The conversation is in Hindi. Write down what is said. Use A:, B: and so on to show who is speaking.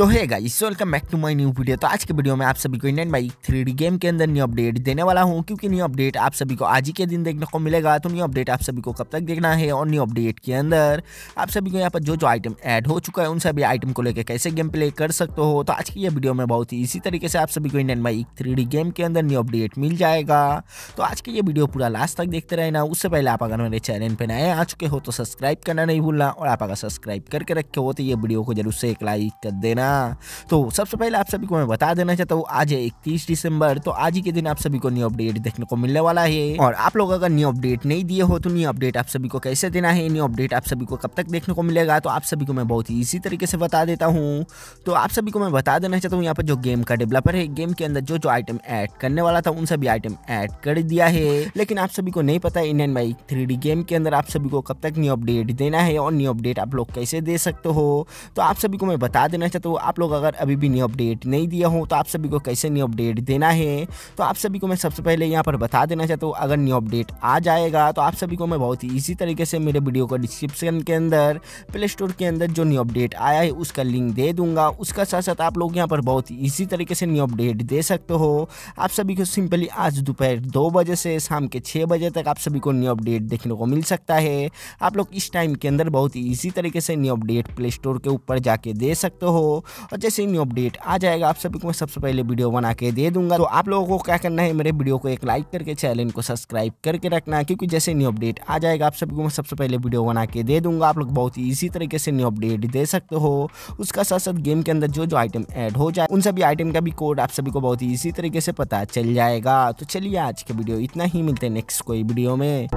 A: तो है guys welcome back to my new video तो आज के वीडियो में आप सभी को इंडियन बाइक थ्री गेम के अंदर न्यू अपडेट देने वाला हूँ, क्योंकि न्यू अपडेट आप सभी को आज ही के दिन देखने को मिलेगा। तो न्यू अपडेट आप सभी को कब तक देखना है और न्यू अपडेट के अंदर आप सभी को यहाँ पर जो जो आइटम ऐड हो चुका है, उन सभी आइटम को लेकर कैसे गेम प्ले कर सकते हो। तो आज की ये वीडियो में बहुत ही इसी तरीके से आप सभी को इंडियन बाइक थ्री गेम के अंदर न्यू अपडेट मिल जाएगा। तो आज की ये वीडियो पूरा लास्ट तक देखते रहना। उससे पहले आप अगर मेरे चैनल पर नए आ चुके हो तो सब्सक्राइब करना नहीं भूलना और आप अगर सब्सक्राइब करके रखे हो तो ये वीडियो को ज़रूर से एक लाइक कर देना। तो सबसे पहले आप सभी को मैं बता देना चाहता हूँ, आज है इकतीस दिसंबर तो आज ही के दिन आप सभी को न्यू अपडेट देखने को मिलने वाला है। और आप लोग अगर न्यू अपडेट नहीं दिए हो तो न्यू अपडेट आप सभी को कैसे देना है? न्यू अपडेट आप सभी को कब तक देखने को मिलेगा? तो आप सभी को मैं बहुत ही इसी तरीके से बता देता हूँ। तो आप सभी को मैं बता देना चाहता हूँ, यहाँ पर जो गेम का डेवलपर है गेम के अंदर जो जो आइटम ऐड करने वाला था, उन सभी आइटम ऐड कर दिया है। लेकिन आप सभी को नहीं पता इंडियन बाइक थ्री गेम के अंदर आप सभी को कब तक न्यू अपडेट देना है, और न्यू अपडेट आप लोग कैसे दे सकते हो? तो आप सभी को मैं बता देना चाहता हूँ आप लोग अगर अभी भी न्यू अपडेट नहीं दिया हो तो आप सभी को कैसे न्यू अपडेट देना है? तो आप सभी को मैं सबसे पहले यहाँ पर बता देना चाहता हूँ, अगर न्यू अपडेट आ जाएगा तो आप सभी को मैं बहुत ही इसी तरीके से मेरे वीडियो को डिस्क्रिप्शन के अंदर प्ले स्टोर के अंदर जो न्यू अपडेट आया है, उसका लिंक दे दूँगा। उसका साथ साथ आप लोग यहाँ पर बहुत ही इसी तरीके से न्यू अपडेट दे सकते हो। आप सभी को सिंपली आज दोपहर दो बजे से शाम के छः बजे तक आप सभी को न्यू अपडेट देखने को मिल सकता है। आप लोग इस टाइम के अंदर बहुत ही इसी तरीके से न्यू अपडेट प्ले स्टोर के ऊपर जाके दे सकते हो। और जैसे ही न्यू अपडेट आ जाएगा, आप सभी को मैं सबसे पहले वीडियो बना के दे दूँगा। तो आप लोगों को क्या करना है, मेरे वीडियो को एक लाइक करके चैनल को सब्सक्राइब करके रखना क्योंकि जैसे न्यू अपडेट आ जाएगा, आप सभी को मैं सबसे पहले वीडियो बना के दे दूँगा। आप लोग बहुत ही इसी तरीके से न्यू अपडेट दे सकते हो। उसका साथ साथ गेम के अंदर जो जो आइटम ऐड हो जाए, उन सभी आइटम का भी कोड आप सभी को बहुत ही इसी तरीके से पता चल जाएगा। तो चलिए आज के वीडियो इतना ही, मिलते हैं नेक्स्ट कोई वीडियो में।